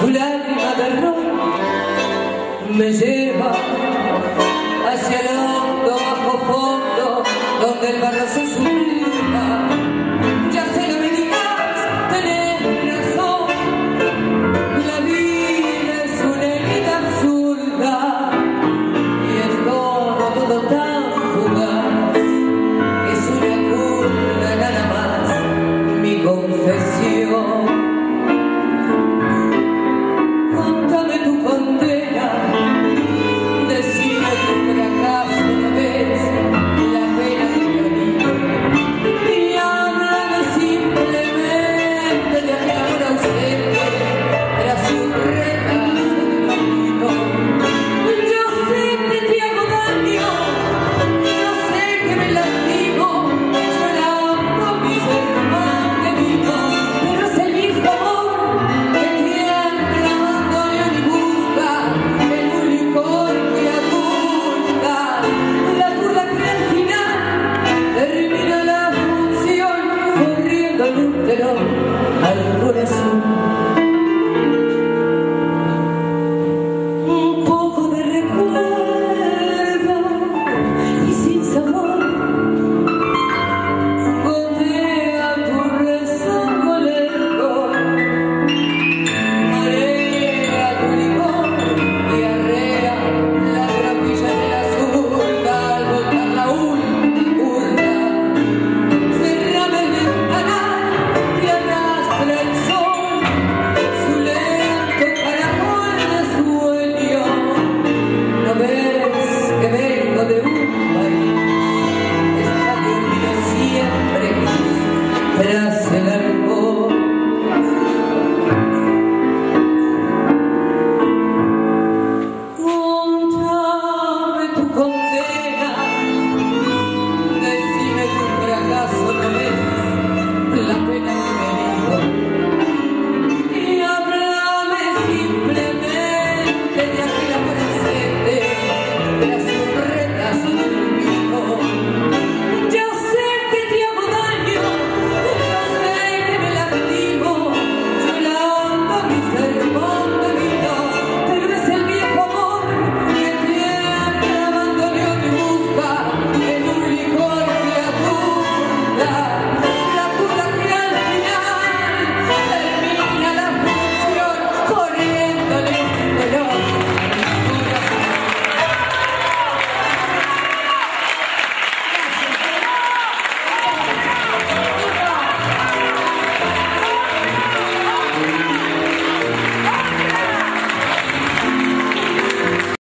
tu lágrima de rock me lleva hacia el hondo bajo fondo donde el barro se susurra ya se lo me digas tenés razón. La vida es una herida absurda y es todo todo tan fugaz. Es una curva nada más mi confesión. little